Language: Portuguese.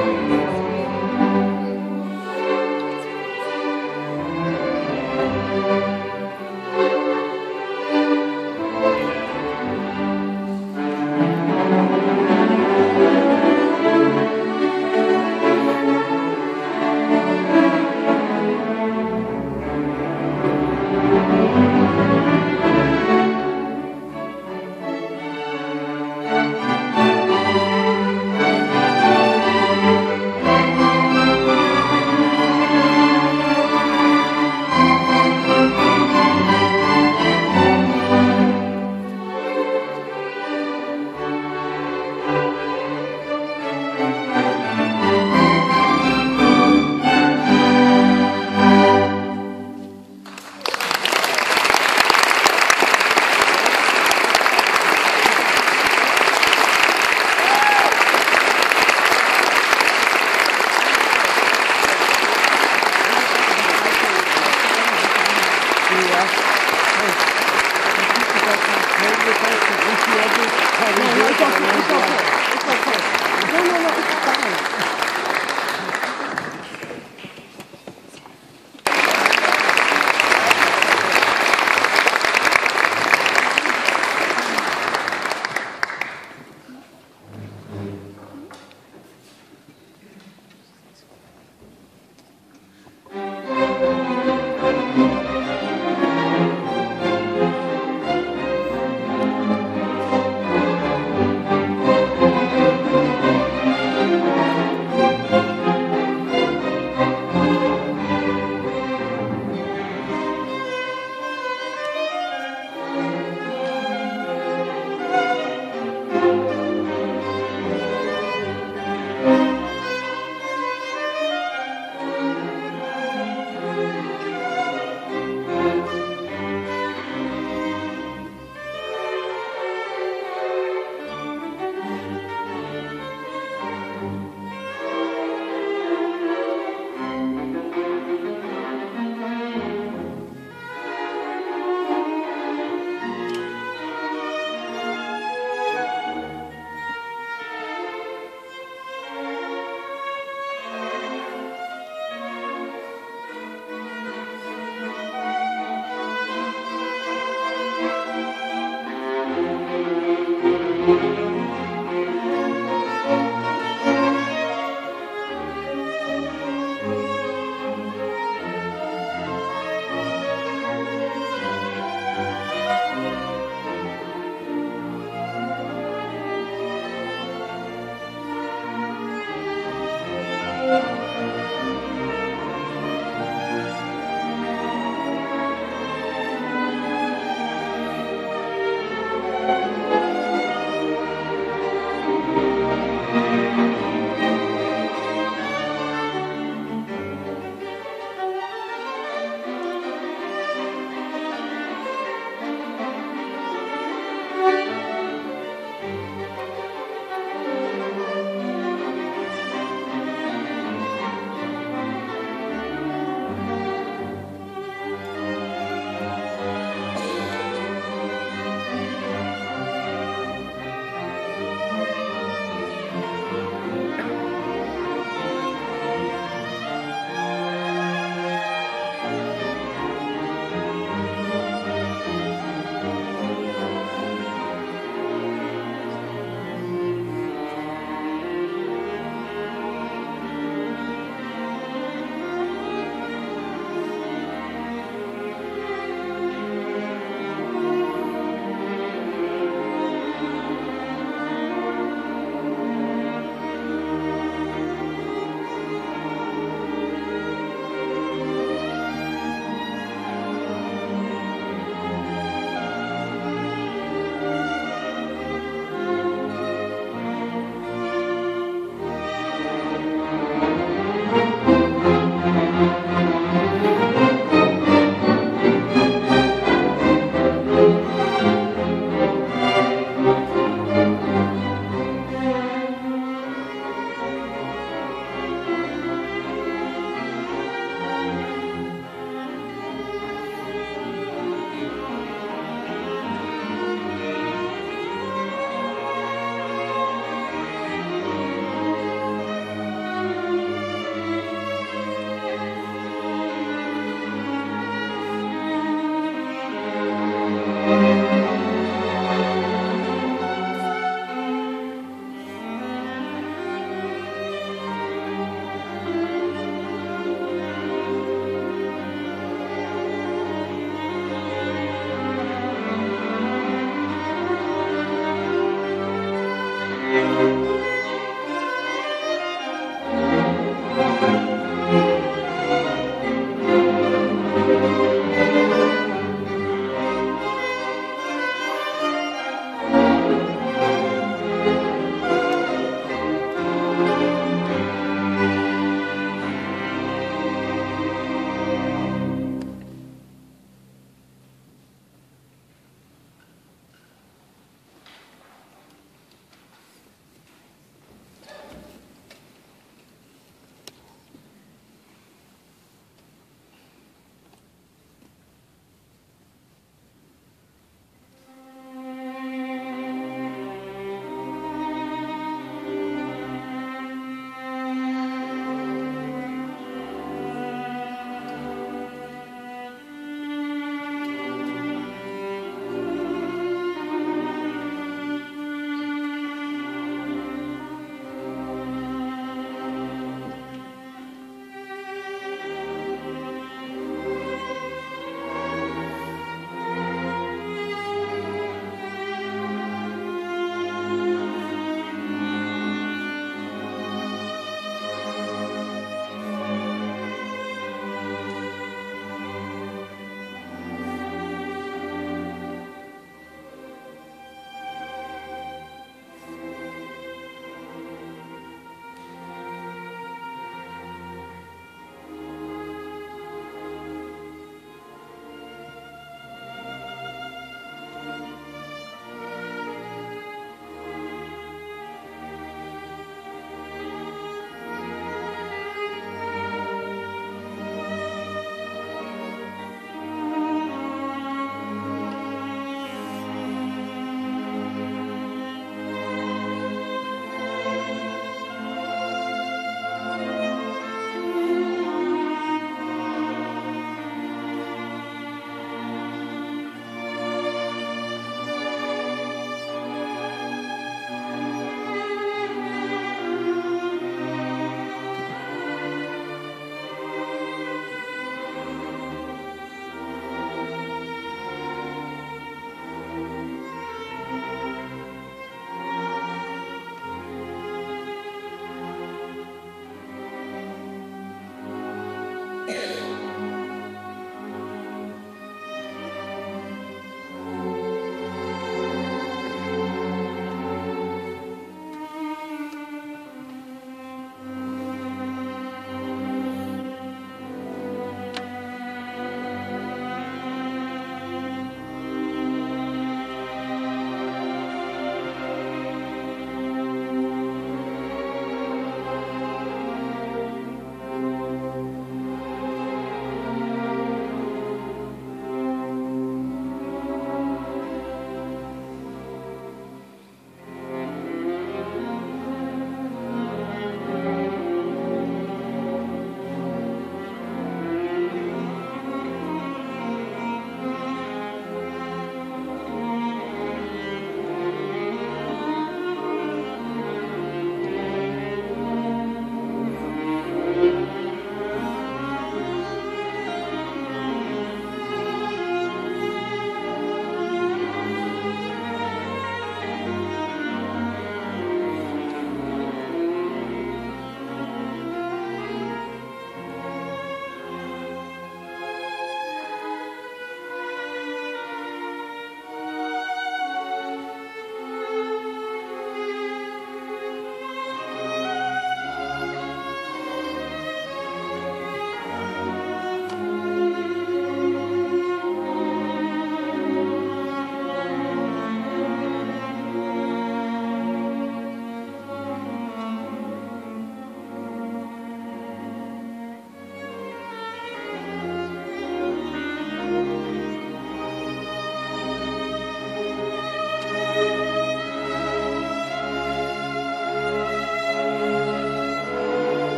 Música